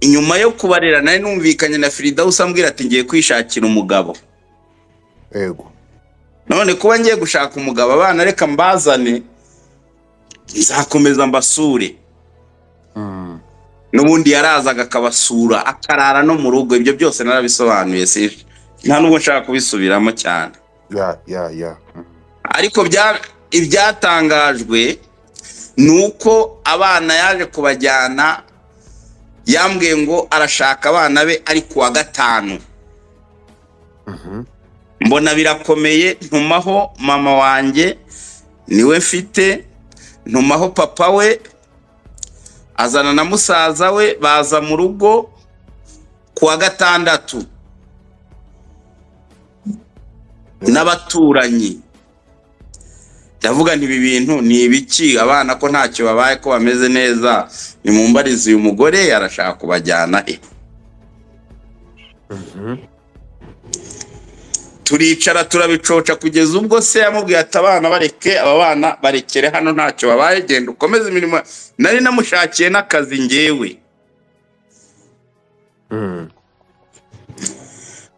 inyuma yo kubarera nari numvikanye na firidawusi ambwira ati ngiye kwishakira umugabo. Yego none kuba ngiye gushaka umugabo abana reka mbazane nzakomeza mbasure. Mm. n'ubundi yarazaga akabasura akarara no mu rugo. Ibyo byose narabisobanuye si nta nubwo nshaka kubisubiramo cyane. Ya ya ya. Ariko bya- ibyatangajwe ni uko abana yaje kubajyana yambwiye ngo arashaka abana be ari ku wa gatanu. Mhm. mbona birakomeye ntumaho mama wanjye ni we mfite ntumaho papa we azana na musaza we baza mu rugo ku wa gatandatu n'abaturanyi. Ndavuga nti ibi bintu ni ibiki? Abana ko ntacyo babaye ko bameze neza? Nimumbarize uyu mugore arashaka kubajyana he? Mhm. turicara turabicoca kugeza ubwo se yamubwiye ati abana bareke aba bana barekere hano ntacyo babaye genda ukomeze imirimo. Nari namushakiye n'akazi ngewe Mm.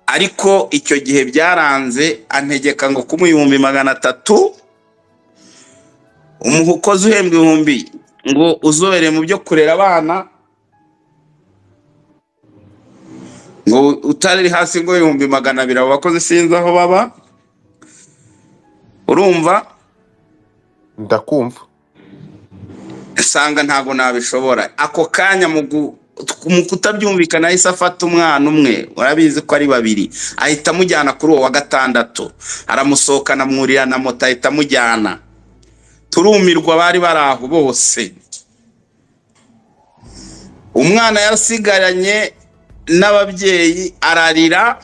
ariko icyo gihe byaranze antegeka ngo kumuha ibihumbi magana atatu umuha ukoze uhembwa ibihumbi ngo uzobere mu byo kurera abana ngo utari hasi ngo ibihumbi magana abiri abo bakozi sinzi aho baba urumva? Ndakumva. Nsanga ntabwo nabishobora. Ako kanya mu kutabyumvikana yahise afata umwana umwe urabizi ko ari babiri ahita amujyana kuri uwo wa gatandatu. Aramusohokana amwurira na moto ahita amujyana. Turumirwa bari bari aho bose. Umwana yasigaranye n'ababyeyi ararira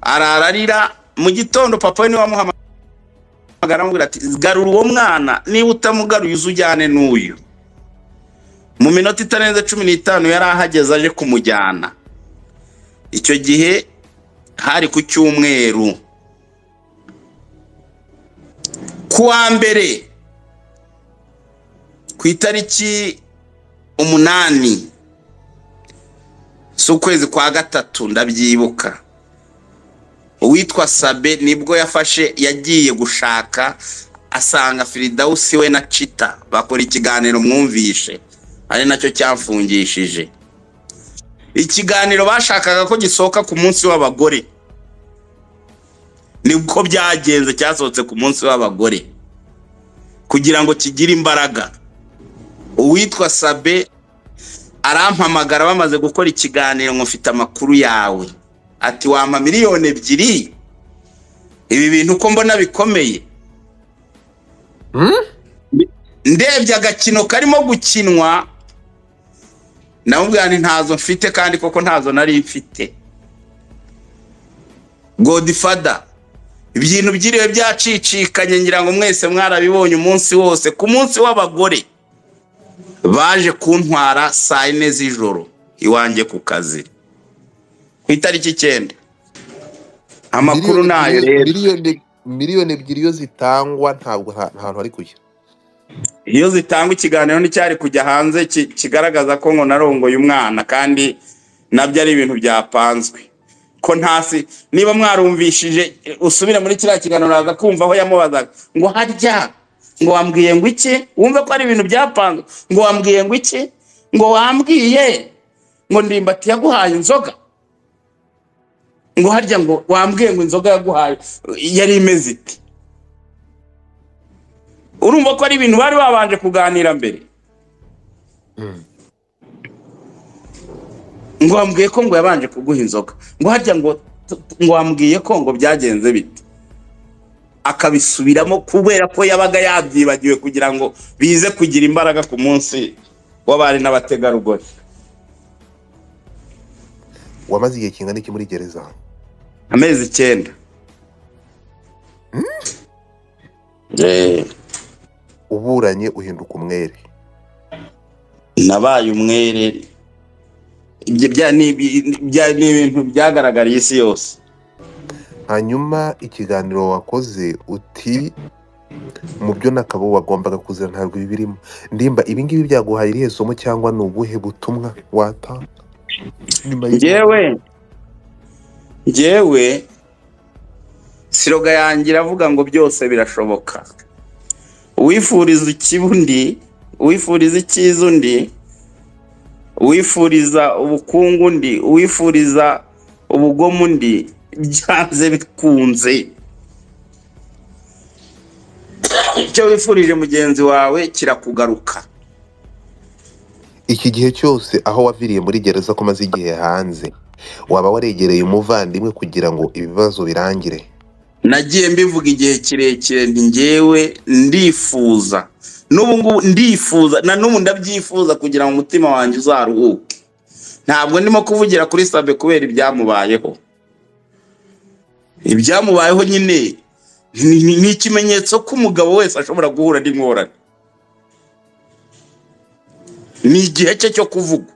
arararira. Mu gitondo papa we ni we wamuhamagara amubwira ati garura uwo mwana niba utamugaruye uze ujyane n'uyu. Mu minota itarenze cumi n'itanu yari ahageze aje kumujyana. Icyo gihe hari ku cyumweru. Ku wa mbere ku itariki umunani z'ukwezi kwa gatatu ndabyibuka. Uwitwa sabe ni bwo yafashe yagiye gushaka asanga firidawusi we na cita bakora ikiganiro mwumvishe. Ari na cyo cyamfungishije. Ikiganiro bashakaga ko gisohoka ku munsi w'abagore. Ni bwo byagenze cyasohotse ku munsi w'abagore. Kugira ngo kigire imbaraga. Uwitwa sabe arampamagara bamaze gukora ikiganiro ngo mfite amakuru yawe. Ati wampa miliyoni ebyiri? Ibi bintu uko mbona bikomeye. Mm? ndebye agakino karimo gukinwa. Nti ntazo mfite kandi koko ntazo nari mfite. Godifada ibintu byiriwe byacicikanye ngira ngo mwese mwarabibonye umunsi wose ku munsi w'abagore. Baje kuntwara saa yine z'ijoro iwanjye ku kazi. Ku itariki icyenda. Amakuru na yo rero. miliyoni ebyiri iyo zitangwa ntabwo nta nta hantu hari kujya. Iyo zitanga ikiganiro nticyari kujya hanze ki- kigaragaza ko ngo narongoye umwana kandi na byo ari ibintu byapanzwe. Ko ntasi niba mwarumvishije usubire muri kiriya kiganiro uraza kumva aho yamubazaga. Ngo harya. Ngo wambwiye ngo iki? Wumve ko ari ibintu byapanzwe ngo wambwiye ngo iki? Ngo wambwiye. Ngo ndimbati yaguhaye inzoga. Ngo harya ngo wambwiye ngo inzoga yaguhaye. Yari imeze iti urumva ko ari ibintu bari babanje kuganira mbere. Ngo wambwiye ko ngo yabanje kuguha inzoga. Ngo harya ngo ngo wambwiye ko ngo byagenze bite? Akabisubiramo kubera ko yabaga yabyibagiwe kugira ngo bize kugira imbaraga ku munsi w'abari n'abategarugori. Wamaze igihe kingana iki muri gereza? Amezi icyenda. Eh, uburanye uhinduka umwere. Nabaye umwere ni ibi- bya- ni ibintu byagaragariye isi yose. Hanyuma ikiganiro wakoze uti mu byo nakabo wagombaga kuzira ntabwo ibi birimo. Ndimba ibi ngibi byaguhaye irihe somo cyangwa ni ubuhe butumwa watanga njyewe njyewe siroga yanjye iravuga ngo byose birashoboka. Uwifuriza ikibi undi uwifuriza icyiza undi uwifuriza ubukungu undi uwifuriza ubugome undi byanze bikunze. Icyo wifurije mugenzi wawe kirakugaruka. Iki gihe cyose aho waviriye muri gereza ko umaze igihe hanze waba waregereye umuvandimwe kugira ngo ibibazo birangire. Nagiye mbivuga igihe kirekire njyewe ndifuza. N'ubu ngubu ndifuza na n'ubu ndabyifuza kugira ngo umutima wanjye uzaruhuke. Ntabwo ndimo kuvugira kuri sabe kubera ibyamubayeho. Ibyamubayeho nyine ni ikimenyetso ko umugabo wese ashobora guhura n'ingorane. Ni igihe cye cyo kuvugwa.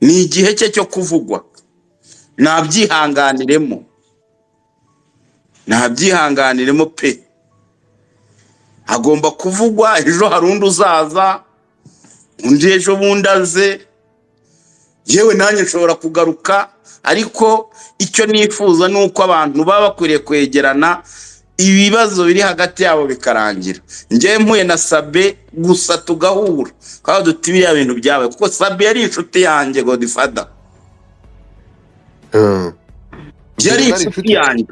Ni igihe cye cyo kuvugwa. Nabyihanganiremo. Ntabyihanganiremo pe. Agomba kuvugwa ejo hari undi uzaza undi ejo bundi aze. Yewe nanjye nshobora kugaruka ariko icyo nifuza ni uko abantu baba bakwiriye kwegerana ibibazo biri hagati yabo bikarangira. Njyewe mpuye na sabe gusa tugahura. Twaba duti biriya bintu byabaye kuko sabe yari inshuti yanjye godifada Hmm. yari inshuti yanjye.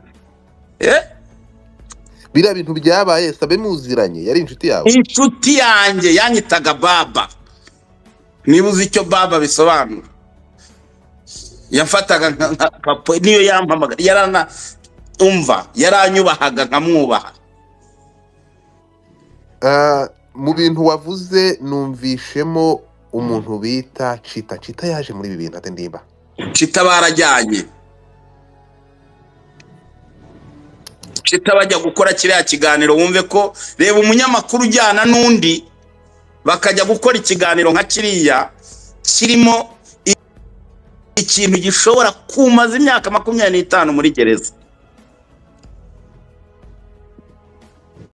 Biriya bintu byabaye sabe muziranye yari inshuti yawe. Inshuti yanjye yanyitaga baba. Niba uzi icyo baba bisobanura. Yamfataga nka papa niyo yampamaga yarana umva yaranyubahaga nkamwubaha. Ah, mu bintu wavuze numvishemo umuntu bita cita cita yaje muri ibi bintu ate ndimba? Cita barajyanye. Cita bajya gukora kiriya kiganiro wumve ko reba umunyamakuru ujyana n'undi bakajya gukora ikiganiro nka kiriya kirimo ikintu gishobora kumaza imyaka makumyabiri n'itanu muri gereza.